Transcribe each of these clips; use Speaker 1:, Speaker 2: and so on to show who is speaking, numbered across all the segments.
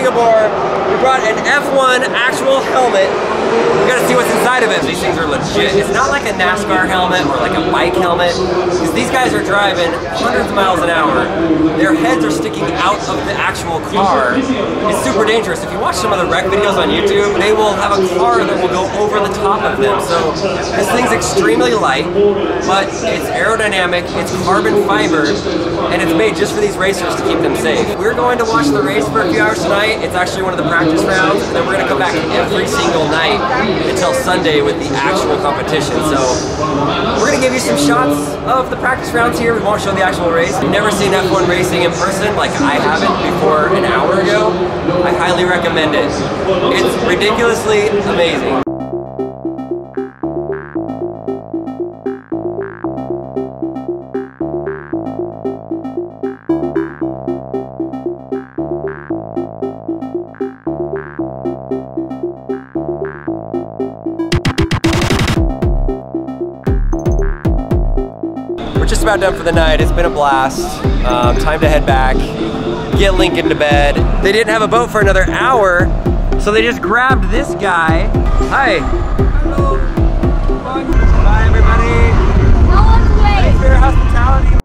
Speaker 1: Singapore. We brought an F1 actual helmet. We gotta see of it. These things are legit. It's not like a NASCAR helmet or like a bike helmet, because these guys are driving hundreds of miles an hour. Their heads are sticking out of the actual car. It's super dangerous. If you watch some of the wreck videos on YouTube, they will have a car that will go over the top of them. So this thing's extremely light, but it's aerodynamic, it's carbon fiber, and it's made just for these racers to keep them safe. We're going to watch the race for a few hours tonight. It's actually one of the practice rounds, and then we're gonna come back every single night until Sunday with the actual competition. So we're gonna give you some shots of the practice rounds here. We won't show the actual race. You've never seen F1 racing in person like I haven't before an hour ago. I highly recommend it. It's ridiculously amazing. Just about done for the night. It's been a blast. Um, time to head back, get Lincoln to bed. They didn't have a boat for another hour, so they just grabbed this guy. Hi. Hello. Bye, everybody. Thanks for your hospitality.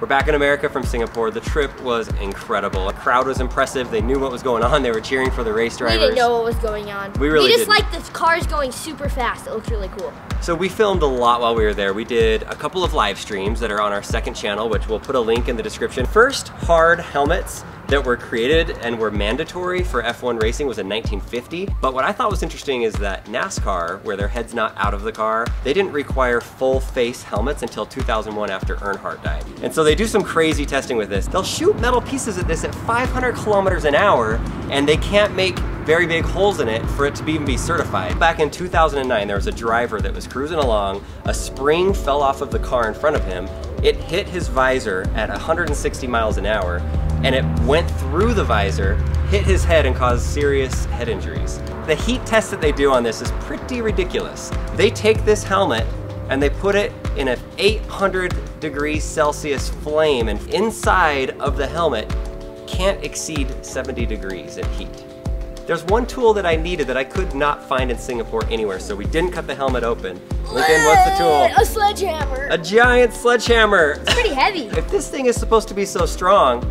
Speaker 1: We're back in America from Singapore. The trip was incredible. The crowd was impressive. They knew what was going on. They were cheering for the race drivers.
Speaker 2: We didn't know what was going on.
Speaker 1: We really
Speaker 2: We just
Speaker 1: didn't.
Speaker 2: like the cars going super fast. It looks really cool.
Speaker 1: So we filmed a lot while we were there. We did a couple of live streams that are on our second channel, which we'll put a link in the description. First hard helmets that were created and were mandatory for F1 racing was in 1950. But what I thought was interesting is that NASCAR, where their head's not out of the car, they didn't require full face helmets until 2001 after Earnhardt died. And so they do some crazy testing with this. They'll shoot metal pieces at this at 500 kilometers an hour and they can't make very big holes in it for it to even be certified. Back in 2009, there was a driver that was cruising along, a spring fell off of the car in front of him, it hit his visor at 160 miles an hour, and it went through the visor, hit his head and caused serious head injuries. The heat test that they do on this is pretty ridiculous. They take this helmet and they put it in an 800 degrees Celsius flame and inside of the helmet can't exceed 70 degrees in heat. There's one tool that I needed that I could not find in Singapore anywhere, so we didn't cut the helmet open. Lincoln, what's the tool?
Speaker 2: A sledgehammer.
Speaker 1: A giant sledgehammer.
Speaker 2: It's pretty heavy.
Speaker 1: If this thing is supposed to be so strong,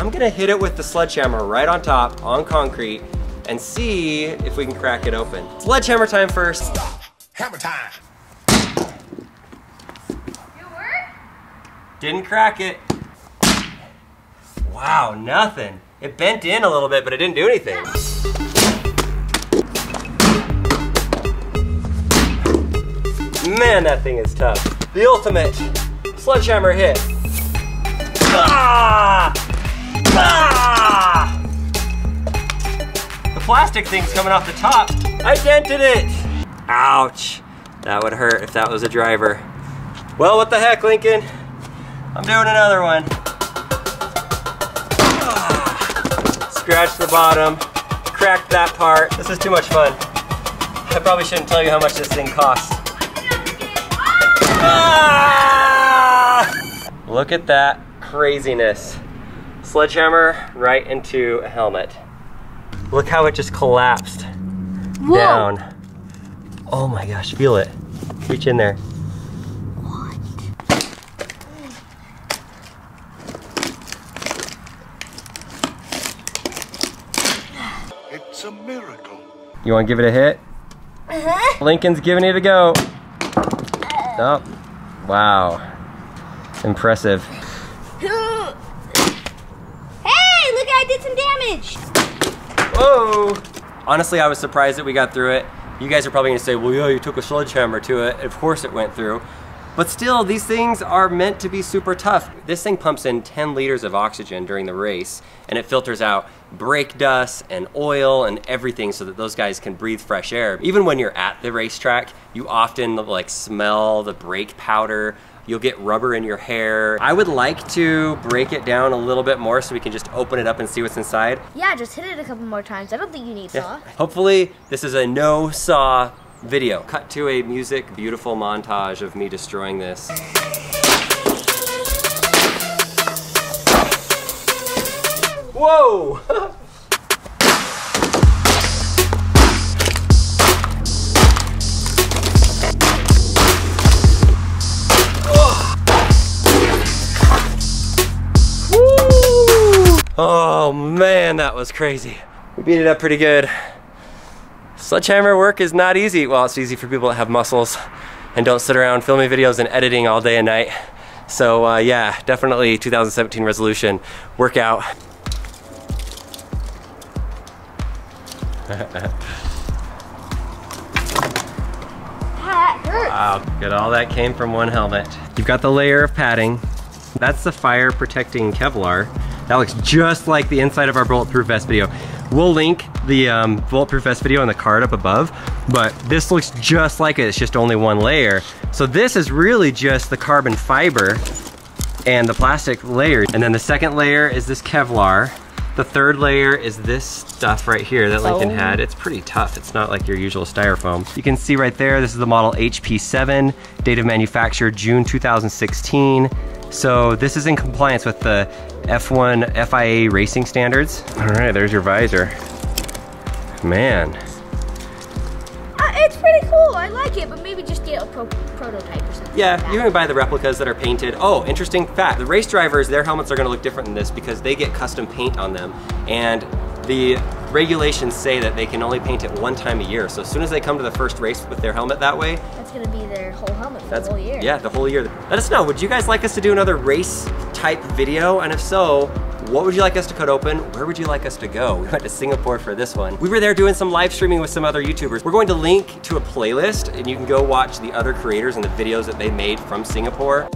Speaker 1: I'm gonna hit it with the sledgehammer right on top, on concrete, and see if we can crack it open. Sledgehammer time first.
Speaker 3: Hammer time.
Speaker 1: Didn't crack it. Wow, nothing. It bent in a little bit, but it didn't do anything. Man, that thing is tough. The ultimate sledgehammer hit. Ah! Ah! The plastic thing's coming off the top. I dented it. Ouch. That would hurt if that was a driver. Well, what the heck, Lincoln? I'm doing another one. Ah. Scratch the bottom, crack that part. This is too much fun. I probably shouldn't tell you how much this thing costs. Ah! Look at that craziness. Sledgehammer right into a helmet. Look how it just collapsed
Speaker 2: Whoa.
Speaker 1: down. Oh my gosh, feel it. Reach in there. What?
Speaker 3: It's a miracle.
Speaker 1: You want to give it a hit?
Speaker 2: Uh-huh.
Speaker 1: Lincoln's giving it a go. Oh, wow. Impressive.
Speaker 2: Hey, look, I did some damage.
Speaker 1: Whoa! Honestly, I was surprised that we got through it. You guys are probably gonna say, well, yeah, you took a sledgehammer to it. Of course it went through. But still, these things are meant to be super tough. This thing pumps in 10 liters of oxygen during the race, and it filters out brake dust and oil and everything so that those guys can breathe fresh air. Even when you're at the racetrack, you often like smell the brake powder You'll get rubber in your hair. I would like to break it down a little bit more so we can just open it up and see what's inside.
Speaker 2: Yeah, just hit it a couple more times. I don't think you need saw.
Speaker 1: Hopefully, this is a no saw video. Cut to a music, beautiful montage of me destroying this. Whoa! Oh man, that was crazy. We beat it up pretty good. Sledgehammer work is not easy. Well, it's easy for people that have muscles and don't sit around filming videos and editing all day and night. So uh, yeah, definitely 2017 resolution, workout. Wow, good. All that came from one helmet. You've got the layer of padding. That's the fire protecting Kevlar. That looks just like the inside of our bulletproof vest video. We'll link the um, bulletproof vest video in the card up above, but this looks just like it. It's just only one layer. So this is really just the carbon fiber and the plastic layer. And then the second layer is this Kevlar. The third layer is this stuff right here that Lincoln
Speaker 2: Oh.
Speaker 1: had. It's pretty tough. It's not like your usual styrofoam. You can see right there, this is the model HP7, date of manufacture June 2016. So this is in compliance with the F1 FIA racing standards. All right, there's your visor. Man,
Speaker 2: Uh, it's pretty cool. I like it, but maybe just get a pro- prototype or something.
Speaker 1: Yeah,
Speaker 2: like
Speaker 1: you can buy the replicas that are painted. Oh, interesting fact. The race drivers, their helmets are gonna look different than this because they get custom paint on them. And the regulations say that they can only paint it one time a year. So as soon as they come to the first race with their helmet that way,
Speaker 2: That's gonna be their whole helmet for
Speaker 1: that's
Speaker 2: the whole year.
Speaker 1: yeah, the whole year. Let us know, would you guys like us to do another race type video? And if so, what would you like us to cut open? Where would you like us to go? We went to Singapore for this one. We were there doing some live streaming with some other YouTubers. We're going to link to a playlist and you can go watch the other creators and the videos that they made from Singapore.